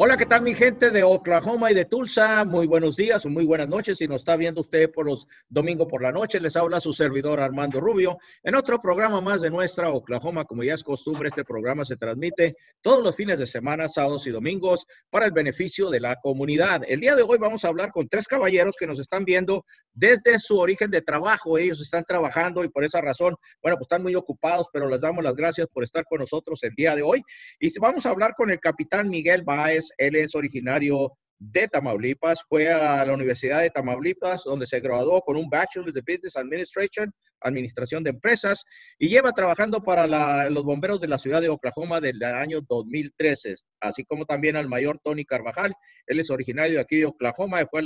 Hola, ¿qué tal mi gente de Oklahoma y de Tulsa? Muy buenos días o muy buenas noches. Si nos está viendo usted por los domingos por la noche, les habla su servidor Armando Rubio en otro programa más de nuestra Oklahoma. Como ya es costumbre, este programa se transmite todos los fines de semana, sábados y domingos, para el beneficio de la comunidad. El día de hoy vamos a hablar con tres caballeros que nos están viendo desde su origen de trabajo. Ellos están trabajando y por esa razón, bueno, pues están muy ocupados, pero les damos las gracias por estar con nosotros el día de hoy. Y vamos a hablar con el capitán Miguel Baez él es originario de Tamaulipas, fue a la Universidad de Tamaulipas, donde se graduó con un Bachelor de Business Administration, Administración de Empresas, y lleva trabajando para los bomberos de la ciudad de Oklahoma desde el año 2013, así como también al mayor Tony Carvajal. Él es originario de aquí de Oklahoma y fue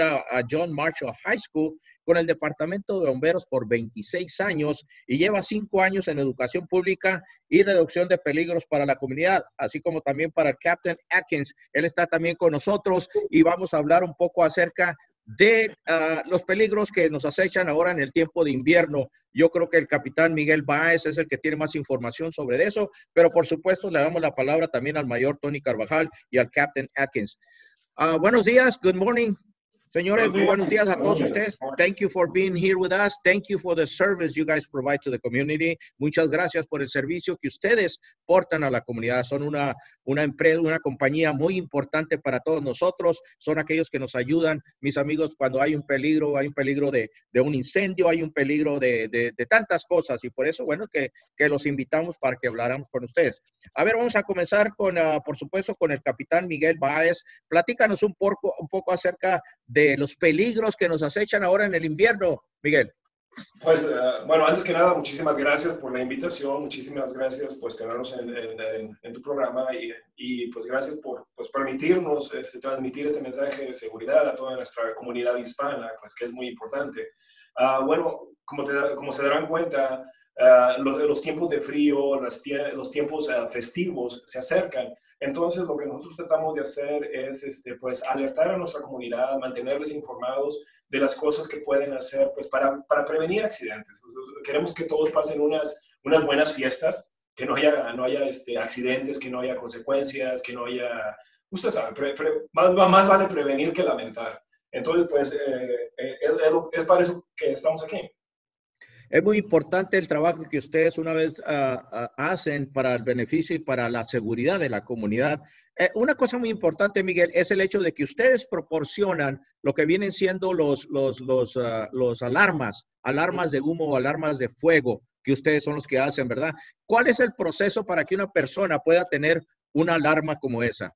John Marshall High School con el Departamento de Bomberos por 26 años y lleva cinco años en educación pública y reducción de peligros para la comunidad, así como también para el Captain Atkins. Él está también con nosotros y vamos a hablar un poco acerca de ah, los peligros que nos acechan ahora en el tiempo de invierno. Yo creo que el capitán Miguel Baez es el que tiene más información sobre eso, pero por supuesto le damos la palabra también al mayor Tony Carvajal y al Captain Atkins. Uh, buenos días, good morning. Señores, muy buenos días a todos ustedes. Thank you for being here with us. Thank you for the service you guys provide to the community. Muchas gracias por el servicio que ustedes portan a la comunidad. Son una, una empresa, una compañía muy importante para todos nosotros. Son aquellos que nos ayudan, mis amigos, cuando hay un peligro, hay un peligro de, de un incendio, hay un peligro de, de, de, tantas cosas. Y por eso, bueno, que, que los invitamos para que habláramos con ustedes. A ver, vamos a comenzar con, uh, por supuesto, con el capitán Miguel Báez. Platícanos un poco, un poco acerca de los peligros que nos acechan ahora en el invierno, Miguel? Pues, uh, bueno, antes que nada, muchísimas gracias por la invitación, muchísimas gracias pues tenernos en, en, en tu programa y, y, pues gracias por pues, permitirnos este, transmitir este mensaje de seguridad a toda nuestra comunidad hispana, pues que es muy importante. Uh, bueno, como, te, como se darán cuenta, uh, los, los, tiempos de frío, las, los tiempos festivos se acercan entonces, lo que nosotros tratamos de hacer es, este, pues, alertar a nuestra comunidad, mantenerles informados de las cosas que pueden hacer, pues, para, para prevenir accidentes. Queremos que todos pasen unas, unas buenas fiestas, que no haya, no haya este, accidentes, que no haya consecuencias, que no haya... Usted sabe, pre, pre, más, más vale prevenir que lamentar. Entonces, pues, eh, eh, es, es para eso que estamos aquí. Es muy importante el trabajo que ustedes una vez uh, uh, hacen para el beneficio y para la seguridad de la comunidad. Eh, una cosa muy importante, Miguel, es el hecho de que ustedes proporcionan lo que vienen siendo los, los, los, uh, los alarmas, alarmas de humo o alarmas de fuego, que ustedes son los que hacen, ¿verdad? ¿Cuál es el proceso para que una persona pueda tener una alarma como esa?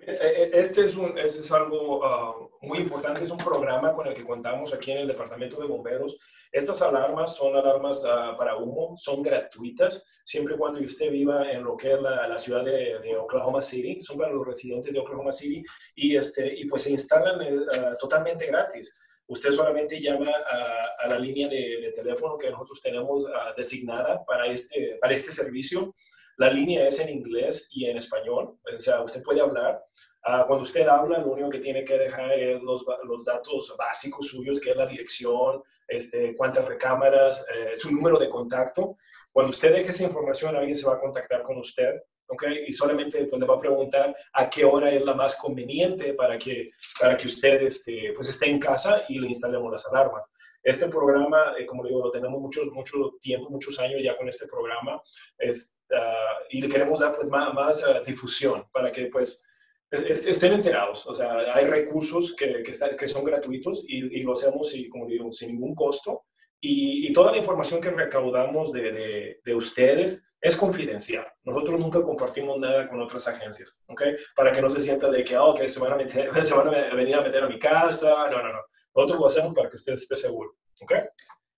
Eh, eh, este es, un, este es algo uh, muy importante, es un programa con el que contamos aquí en el Departamento de Bomberos. Estas alarmas son alarmas uh, para humo, son gratuitas, siempre y cuando usted viva en lo que es la, la ciudad de, de, Oklahoma City, son para los residentes de Oklahoma City y, este, y pues se instalan uh, totalmente gratis. Usted solamente llama a, a la línea de, de, teléfono que nosotros tenemos designada para este, para este servicio la línea es en inglés y en español, o sea, usted puede hablar. Uh, cuando usted habla, lo único que tiene que dejar es los, los datos básicos suyos, que es la dirección, este, cuántas recámaras, eh, su número de contacto. Cuando usted deje esa información, alguien se va a contactar con usted, ¿ok? Y solamente pues, le va a preguntar a qué hora es la más conveniente para que, para que usted este, pues, esté en casa y le instalemos las alarmas. Este programa, eh, como digo, lo tenemos mucho, mucho tiempo, muchos años ya con este programa es, uh, y le queremos dar pues, más, más uh, difusión para que pues estén enterados. O sea, hay recursos que, que, está, que son gratuitos y, y, lo hacemos, y, como digo, sin ningún costo. Y, y toda la información que recaudamos de, de, de, ustedes es confidencial. Nosotros nunca compartimos nada con otras agencias, ¿ok? Para que no se sienta de que, oh, que se van, a van a venir a meter a mi casa. No, no, no. Nosotros lo hacemos para que usted esté seguro. ¿Ok?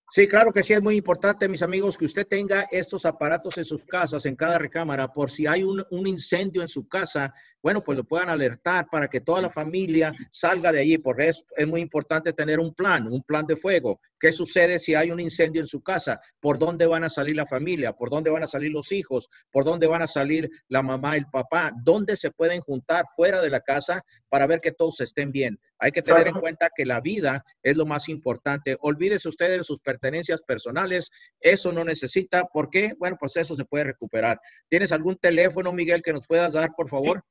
Sí, claro que sí, es muy importante, mis amigos, que usted tenga estos aparatos en sus casas, en cada recámara, por si hay un, incendio en su casa, bueno, pues lo puedan alertar para que toda la familia salga de allí. Por eso es muy importante tener un plan, un plan de fuego. ¿Qué sucede si hay un incendio en su casa? ¿Por dónde van a salir la familia? ¿Por dónde van a salir los hijos? ¿Por dónde van a salir la mamá el papá? ¿Dónde se pueden juntar fuera de la casa para ver que todos estén bien? Hay que tener en cuenta que la vida es lo más importante. Olvídese ustedes de sus pertenencias personales. Eso no necesita. ¿Por qué? Bueno, pues eso se puede recuperar. ¿Tienes algún teléfono, Miguel, que nos puedas dar, por favor?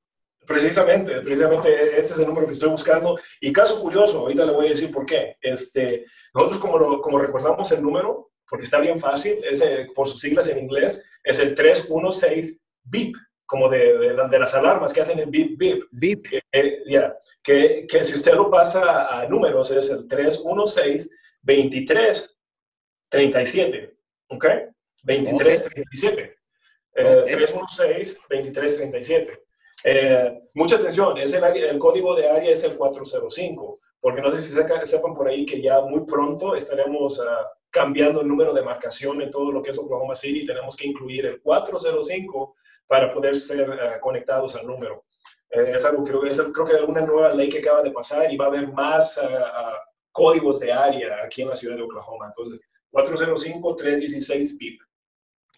Precisamente, precisamente ese es el número que estoy buscando. Y caso curioso, ahorita le voy a decir por qué. Este, nosotros como, como recordamos el número, porque está bien fácil, es, por sus siglas en inglés, es el 316 BIP, como de, de, las alarmas que hacen el BIP BIP. BIP. Ya, que, que, si usted lo pasa a números es el 316 23 37, ¿ok? 23 37. 316 23 37. mucha atención, es el, el, código de área es el 405, porque no sé si sepan por ahí que ya muy pronto estaremos uh, cambiando el número de marcación en todo lo que es Oklahoma City. Tenemos que incluir el 405 para poder ser uh, conectados al número. Eh, es algo, creo, es, creo que es una nueva ley que acaba de pasar y va a haber más uh, códigos de área aquí en la ciudad de Oklahoma. Entonces, 405-316 BIP.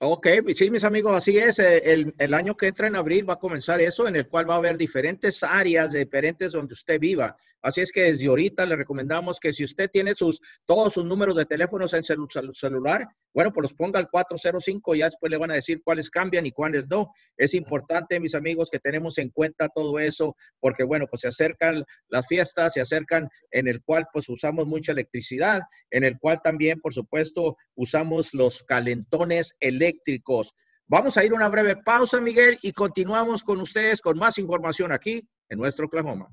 Ok, sí, mis amigos, así es. Eh, el, el, año que entra en abril va a comenzar eso, en el cual va a haber diferentes áreas diferentes donde usted viva. Así es que desde ahorita le recomendamos que si usted tiene sus, todos sus números de teléfonos en su celular, bueno, pues los ponga al 405 y ya después le van a decir cuáles cambian y cuáles no. Es importante, mis amigos, que tenemos en cuenta todo eso, porque bueno, pues se acercan las fiestas, se acercan en el cual pues usamos mucha electricidad, en el cual también, por supuesto, usamos los calentones eléctricos. Vamos a ir a una breve pausa, Miguel, y continuamos con ustedes con más información aquí en nuestro Oklahoma.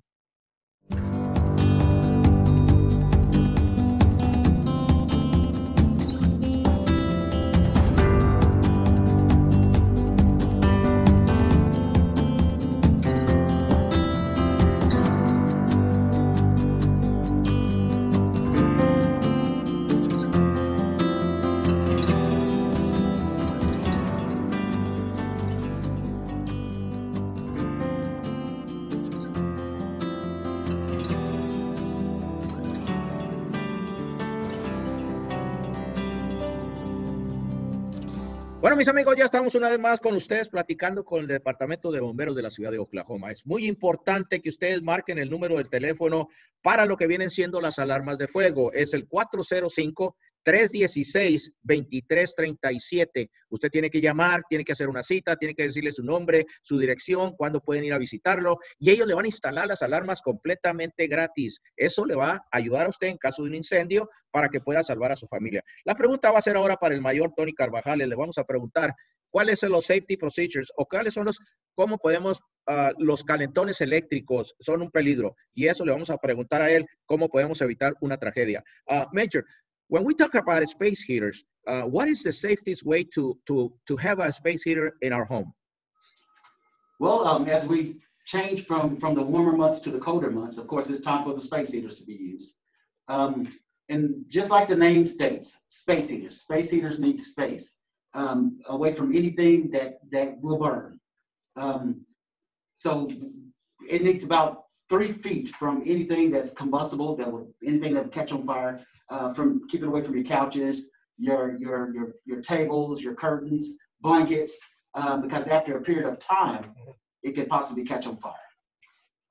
Amigos, ya estamos una vez más con ustedes platicando con el Departamento de Bomberos de la ciudad de Oklahoma. Es muy importante que ustedes marquen el número del teléfono para lo que vienen siendo las alarmas de fuego. Es el 405 316-2337. Usted tiene que llamar, tiene que hacer una cita, tiene que decirle su nombre, su dirección, cuándo pueden ir a visitarlo y ellos le van a instalar las alarmas completamente gratis. Eso le va a ayudar a usted en caso de un incendio para que pueda salvar a su familia. La pregunta va a ser ahora para el mayor Tony Carvajal. Le vamos a preguntar cuáles son los safety procedures o cuáles son los, cómo podemos, uh, los calentones eléctricos son un peligro. Y eso le vamos a preguntar a él cómo podemos evitar una tragedia. Uh, Major, when we talk about space heaters, uh, what is the safest way to, to, to have a space heater in our home? Well, um, as we change from, from the warmer months to the colder months, of course, it's time for the space heaters to be used. Um, and just like the name states, space heaters, space heaters need space um, away from anything that, that will burn. Um, so it needs about three feet from anything that's combustible, that will anything that will catch on fire, uh, from keep it away from your couches, your your your your tables, your curtains, blankets, uh, because after a period of time, it could possibly catch on fire.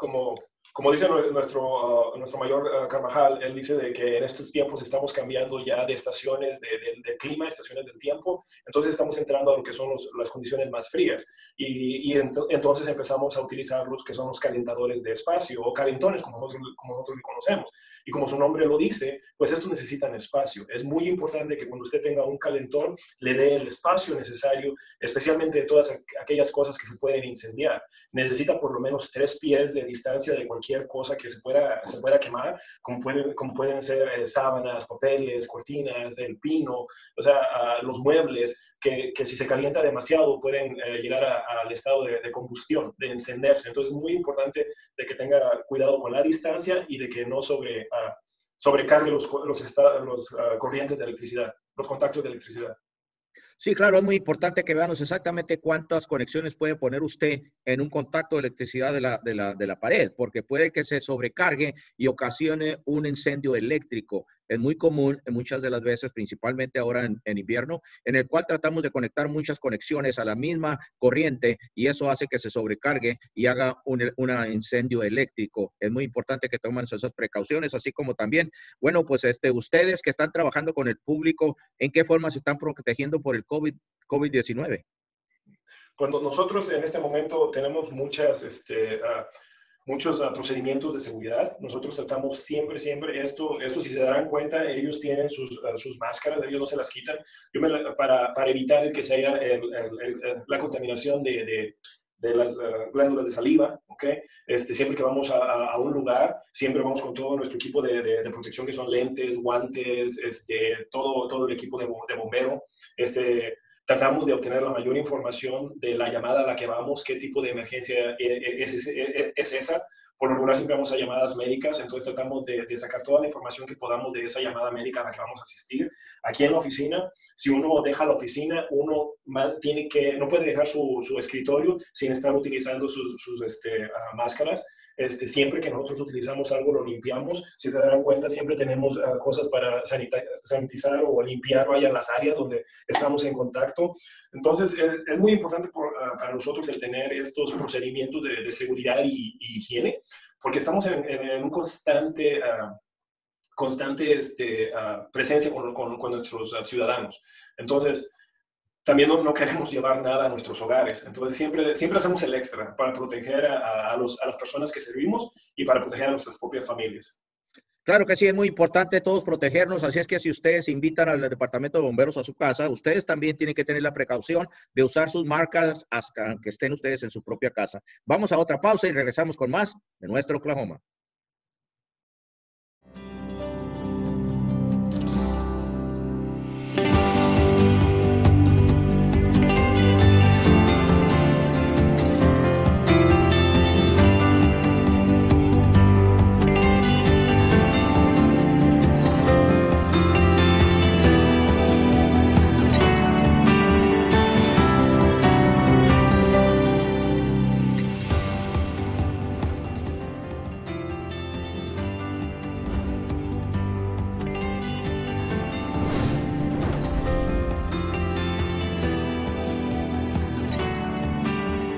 Como como dice nuestro, uh, nuestro mayor uh, Carvajal, él dice de que en estos tiempos estamos cambiando ya de estaciones de, de, clima, estaciones del tiempo, entonces estamos entrando a lo que son los, las condiciones más frías y, y ent entonces empezamos a utilizar los que son los calentadores de espacio o calentones como nosotros, como nosotros conocemos. Y como su nombre lo dice, pues estos necesitan espacio. Es muy importante que cuando usted tenga un calentón le dé el espacio necesario, especialmente de todas aquellas cosas que se pueden incendiar. Necesita por lo menos tres pies de distancia de cualquier cosa que se pueda, se pueda quemar, como pueden, como pueden ser eh, sábanas, papeles, cortinas, el pino, o sea, los muebles, que, que, si se calienta demasiado pueden eh, llegar al estado de, de, combustión, de encenderse. Entonces es muy importante de que tenga cuidado con la distancia y de que no sobre sobrecargue los, los, los ah, corrientes de electricidad, los contactos de electricidad. Sí, claro, es muy importante que veamos exactamente cuántas conexiones puede poner usted en un contacto de electricidad de la, de la, de la pared, porque puede que se sobrecargue y ocasione un incendio eléctrico es muy común en muchas de las veces, principalmente ahora en, invierno, en el cual tratamos de conectar muchas conexiones a la misma corriente y eso hace que se sobrecargue y haga un incendio eléctrico. Es muy importante que tomen esas precauciones, así como también, bueno, pues este, ustedes que están trabajando con el público, ¿en qué forma se están protegiendo por el COVID-19? Cuando nosotros en este momento tenemos muchas, este, ah, muchos ah, procedimientos de seguridad, nosotros tratamos siempre, siempre esto, esto si se darán cuenta, ellos tienen sus, ah, sus máscaras, ellos no se las quitan, Yo para, para, evitar que se haya la contaminación de, de de las glándulas de saliva, ¿ok? Este, siempre que vamos a, a, un lugar, siempre vamos con todo nuestro equipo de, de, protección, que son lentes, guantes, este, todo, todo el equipo de, de bombero. Este, tratamos de obtener la mayor información de la llamada a la que vamos, qué tipo de emergencia e, e, es, es, esa. Por lo regular siempre vamos a llamadas médicas, entonces tratamos de, de, sacar toda la información que podamos de esa llamada médica a la que vamos a asistir. Aquí en la oficina, si uno deja la oficina, uno tiene que, no puede dejar su, su escritorio sin estar utilizando sus, sus este, uh, máscaras. Este, siempre que nosotros utilizamos algo lo limpiamos. Si se darán cuenta, siempre tenemos uh, cosas para sanitizar o limpiar vaya las áreas donde estamos en contacto. Entonces, es, es muy importante por, uh, para nosotros el tener estos procedimientos de, de seguridad y, y, higiene, porque estamos en, en, en un constante... Uh, constante este, presencia con, con, con nuestros ciudadanos. Entonces, también no, queremos llevar nada a nuestros hogares. Entonces, siempre, siempre hacemos el extra para proteger a, a, los, a, las personas que servimos y para proteger a nuestras propias familias. Claro que sí, es muy importante todos protegernos, así es que si ustedes invitan al departamento de bomberos a su casa, ustedes también tienen que tener la precaución de usar sus marcas hasta que estén ustedes en su propia casa. Vamos a otra pausa y regresamos con más de nuestro Oklahoma.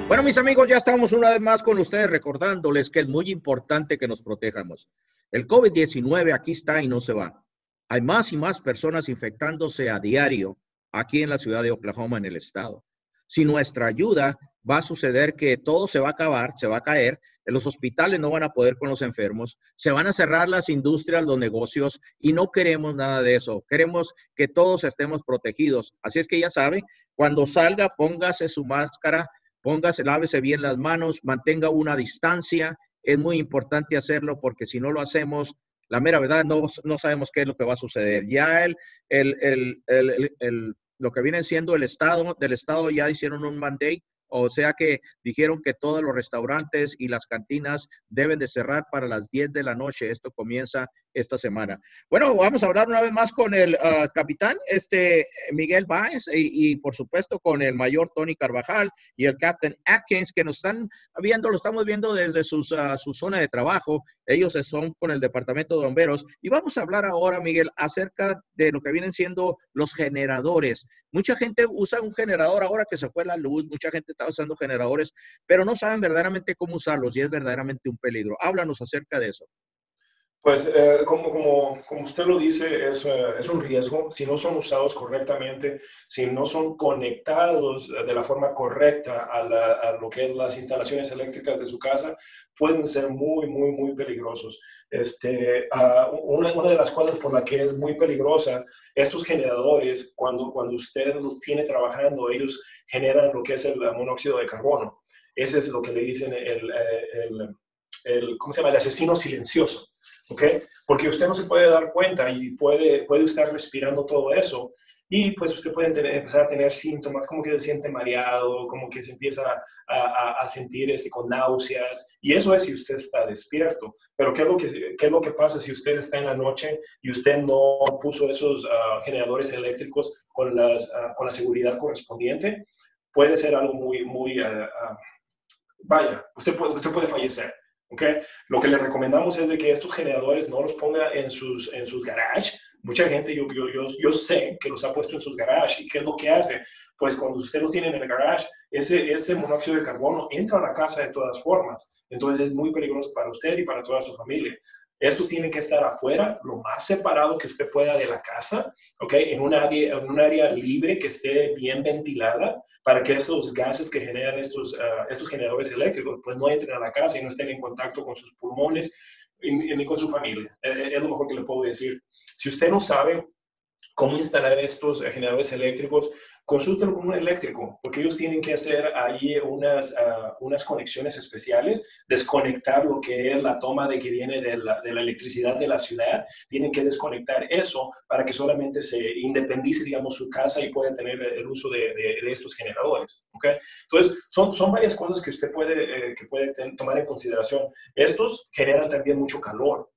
Bueno, mis amigos, ya estamos una vez más con ustedes recordándoles que es muy importante que nos protejamos. El COVID-19 aquí está y no se va. Hay más y más personas infectándose a diario aquí en la ciudad de Oklahoma, en el estado. Sin nuestra ayuda, va a suceder que todo se va a acabar, se va a caer, los hospitales no van a poder con los enfermos, se van a cerrar las industrias, los negocios y no queremos nada de eso. Queremos que todos estemos protegidos. Así es que ya sabe, cuando salga, póngase su máscara, póngase, lávese bien las manos, mantenga una distancia. Es muy importante hacerlo porque si no lo hacemos, la mera verdad, no, no sabemos qué es lo que va a suceder. Ya el, el, el, el, lo que viene siendo el Estado, del Estado ya hicieron un mandate o sea que dijeron que todos los restaurantes y las cantinas deben de cerrar para las 10 de la noche. Esto comienza esta semana. Bueno, vamos a hablar una vez más con el uh, capitán, este Miguel Báez, y, por supuesto con el mayor Tony Carvajal y el captain Atkins, que nos están viendo, lo estamos viendo desde sus, uh, su zona de trabajo. Ellos son con el departamento de bomberos. Y vamos a hablar ahora, Miguel, acerca de lo que vienen siendo los generadores. Mucha gente usa un generador ahora que se fue la luz, mucha gente está usando generadores, pero no saben verdaderamente cómo usarlos y es verdaderamente un peligro. Háblanos acerca de eso. Pues eh, como, como, como, usted lo dice, es, uh, es, un riesgo. Si no son usados correctamente, si no son conectados de la forma correcta a, lo que es las instalaciones eléctricas de su casa, pueden ser muy, muy, muy peligrosos. Este, uh, una, una, de las cosas por la que es muy peligrosa, estos generadores, cuando, cuando usted los tiene trabajando, ellos generan lo que es el monóxido de carbono. Ese es lo que le dicen el, el, el ¿cómo se llama? El asesino silencioso. ¿Ok? Porque usted no se puede dar cuenta y puede, puede estar respirando todo eso y pues usted puede tener, empezar a tener síntomas como que se siente mareado, como que se empieza a, a, a, sentir este, con náuseas y eso es si usted está despierto. Pero ¿qué es, lo que, qué es lo que pasa si usted está en la noche y usted no puso esos uh, generadores eléctricos con, las, uh, con la seguridad correspondiente? Puede ser algo muy, muy, uh, vaya, usted puede, usted puede fallecer. Okay. Lo que le recomendamos es de que estos generadores no los ponga en sus, en sus garages. Mucha gente, yo, yo, yo, yo, sé que los ha puesto en sus garages. ¿Y qué es lo que hace? Pues cuando usted los tiene en el garage, ese, ese monóxido de carbono entra a la casa de todas formas. Entonces es muy peligroso para usted y para toda su familia. Estos tienen que estar afuera, lo más separado que usted pueda de la casa, ¿ok? En un área, en un área libre que esté bien ventilada para que esos gases que generan estos, ah, estos generadores eléctricos pues no entren a la casa y no estén en contacto con sus pulmones ni con su familia. Eh, eh, es lo mejor que le puedo decir. Si usted no sabe cómo instalar estos generadores eléctricos, consúltelo con un eléctrico, porque ellos tienen que hacer ahí unas, ah, unas conexiones especiales, desconectar lo que es la toma de que viene de la, de la, electricidad de la ciudad, tienen que desconectar eso para que solamente se independice, digamos, su casa y pueda tener el uso de, de, estos generadores. ¿okay? Entonces, son, son varias cosas que usted puede, eh, que puede tomar en consideración. Estos generan también mucho calor.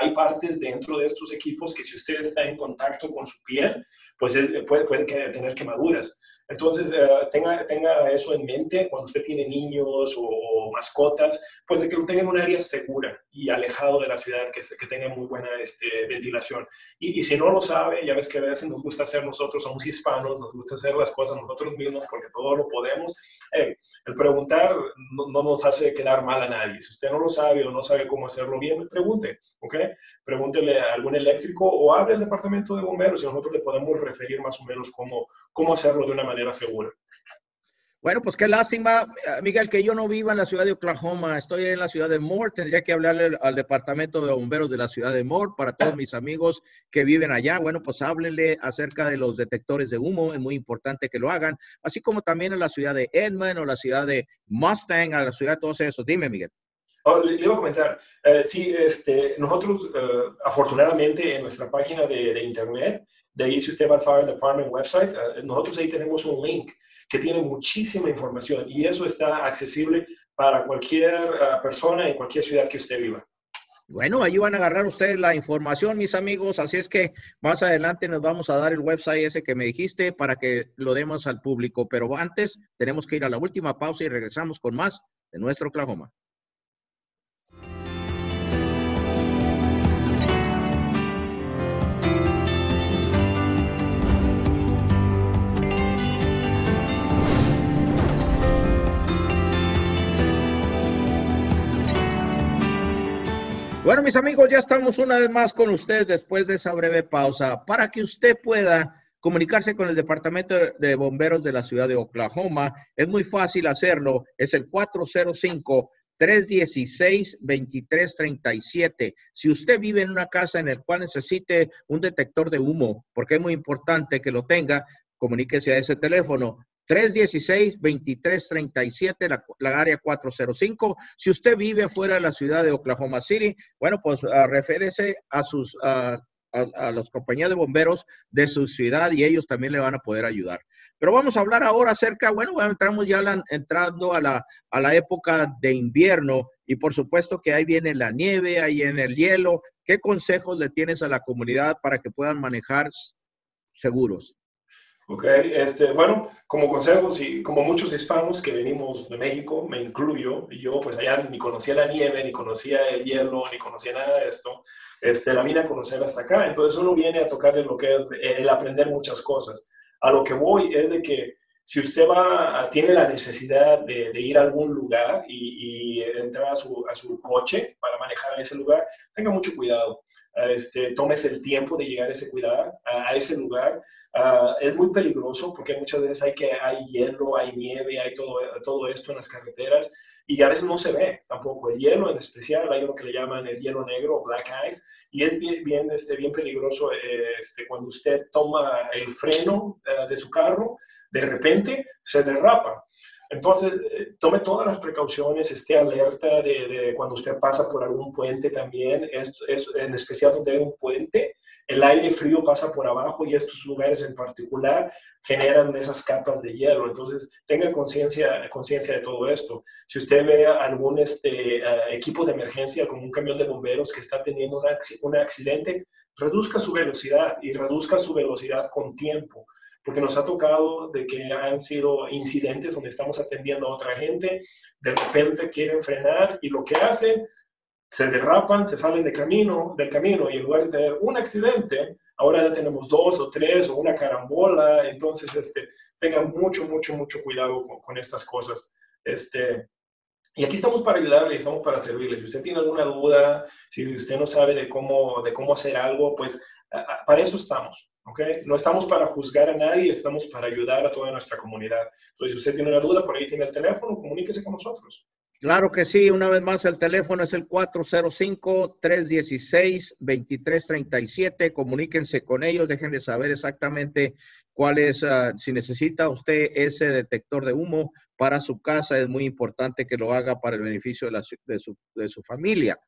Hay partes dentro de estos equipos que si usted está en contacto con su piel, pues puede tener quemaduras. Entonces, eh, tenga, tenga eso en mente cuando usted tiene niños o, mascotas, pues de que lo tenga en un área segura y alejado de la ciudad, que, que tenga muy buena este, ventilación. Y, y, si no lo sabe, ya ves que a veces nos gusta hacer nosotros, somos hispanos, nos gusta hacer las cosas nosotros mismos porque todo lo podemos. Eh, el preguntar no, no, nos hace quedar mal a nadie. Si usted no lo sabe o no sabe cómo hacerlo bien, pregunte, ¿ok? Pregúntele a algún eléctrico o hable al departamento de bomberos y nosotros le podemos referir más o menos cómo, cómo hacerlo de una manera segura. Bueno, pues qué lástima, Miguel, que yo no viva en la ciudad de Oklahoma. Estoy en la ciudad de Moore. Tendría que hablarle al departamento de bomberos de la ciudad de Moore para todos mis amigos que viven allá. Bueno, pues háblenle acerca de los detectores de humo. Es muy importante que lo hagan. Así como también en la ciudad de Edmond o la ciudad de Mustang, a la ciudad de todos esos. Dime, Miguel. Oh, le, iba a comentar. Eh, sí, este, nosotros, eh, afortunadamente, en nuestra página de, de internet, de ahí, si usted va al Fire Department website, eh, nosotros ahí tenemos un link que tiene muchísima información y eso está accesible para cualquier eh, persona en cualquier ciudad que usted viva. Bueno, ahí van a agarrar ustedes la información, mis amigos. Así es que más adelante nos vamos a dar el website ese que me dijiste para que lo demos al público. Pero antes tenemos que ir a la última pausa y regresamos con más de nuestro Oklahoma. Bueno, mis amigos, ya estamos una vez más con ustedes después de esa breve pausa para que usted pueda comunicarse con el Departamento de Bomberos de la ciudad de Oklahoma. Es muy fácil hacerlo. Es el 405 316-2337. Si usted vive en una casa en la cual necesite un detector de humo, porque es muy importante que lo tenga, comuníquese a ese teléfono 316-2337, la, la, área 405. Si usted vive fuera de la ciudad de Oklahoma City, bueno, pues uh, a sus... Uh, a, las compañías de bomberos de su ciudad y ellos también le van a poder ayudar. Pero vamos a hablar ahora acerca, bueno, entramos ya entrando a la, a la época de invierno y por supuesto que ahí viene la nieve, ahí en el hielo. ¿Qué consejos le tienes a la comunidad para que puedan manejar seguros? Ok, este, bueno, como consejos y como muchos hispanos que venimos de México, me incluyo, yo pues allá ni conocía la nieve, ni conocía el hielo, ni conocía nada de esto, este, la vine a conocer hasta acá, entonces uno viene a tocar de lo que es el aprender muchas cosas. A lo que voy es de que si usted va, tiene la necesidad de, de ir a algún lugar y, y entrar a su, a su, coche para manejar a ese lugar, tenga mucho cuidado. Este, tomes el tiempo de llegar a ese, cuidar, a, ese lugar. Uh, es muy peligroso porque muchas veces hay, que, hay hielo, hay nieve, hay todo, todo esto en las carreteras y a veces no se ve tampoco. El hielo en especial, hay lo que le llaman el hielo negro o black ice y es bien, bien, este, bien peligroso este, cuando usted toma el freno uh, de su carro, de repente se derrapa. Entonces, eh, tome todas las precauciones, esté alerta de, cuando usted pasa por algún puente también, es, es, en especial donde hay un puente, el aire frío pasa por abajo y estos lugares en particular generan esas capas de hielo. Entonces, tenga conciencia de todo esto. Si usted ve algún este, uh, equipo de emergencia como un camión de bomberos que está teniendo un accidente, reduzca su velocidad y reduzca su velocidad con tiempo porque nos ha tocado de que han sido incidentes donde estamos atendiendo a otra gente, de repente quieren frenar y lo que hacen, se derrapan, se salen de camino, del camino y en lugar de tener un accidente, ahora ya tenemos dos o tres o una carambola, entonces este, tengan mucho, mucho, mucho cuidado con, con estas cosas. Este, Y aquí estamos para ayudarle, estamos para servirle. Si usted tiene alguna duda, si usted no sabe de cómo, de cómo hacer algo, pues para eso estamos. ¿Okay? No estamos para juzgar a nadie, estamos para ayudar a toda nuestra comunidad. Entonces, si usted tiene una duda, por ahí tiene el teléfono, comuníquese con nosotros. Claro que sí, una vez más el teléfono es el 405-316-2337. Comuníquense con ellos, dejen de saber exactamente cuál es, ah, si necesita usted ese detector de humo para su casa, es muy importante que lo haga para el beneficio de, de, su, de su familia.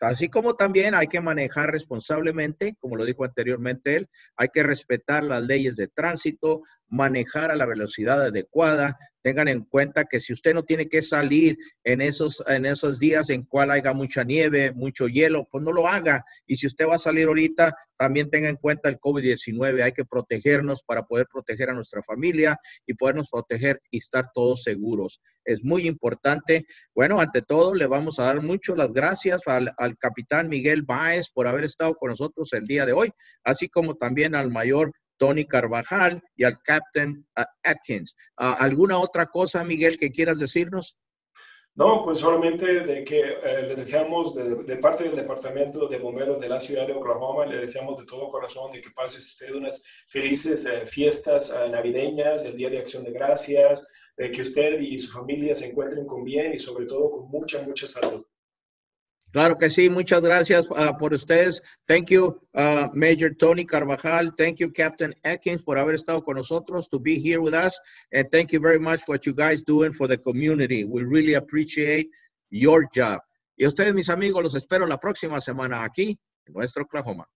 Así como también hay que manejar responsablemente, como lo dijo anteriormente él, hay que respetar las leyes de tránsito, manejar a la velocidad adecuada. Tengan en cuenta que si usted no tiene que salir en esos, en esos días en cual haya mucha nieve, mucho hielo, pues no lo haga. Y si usted va a salir ahorita, también tenga en cuenta el COVID-19. Hay que protegernos para poder proteger a nuestra familia y podernos proteger y estar todos seguros. Es muy importante. Bueno, ante todo, le vamos a dar mucho las gracias al, capitán Miguel Báez por haber estado con nosotros el día de hoy, así como también al mayor Tony Carvajal y al Captain uh, Atkins. Uh, ¿Alguna otra cosa, Miguel, que quieras decirnos? No, pues solamente de que eh, le deseamos de, parte del Departamento de Bomberos de la ciudad de Oklahoma, le deseamos de todo corazón de que pase usted unas felices eh, fiestas eh, navideñas, el Día de Acción de Gracias, que usted y su familia se encuentren con bien y sobre todo con mucha, mucha salud. Claro que sí, muchas gracias uh, por ustedes. Thank you, uh, Major Tony Carvajal. Thank you, Captain Atkins, por haber estado con nosotros, to be here with us. And thank you very much for what you guys doing for the community. We really appreciate your job. Y ustedes, mis amigos, los espero la próxima semana aquí en nuestro Oklahoma.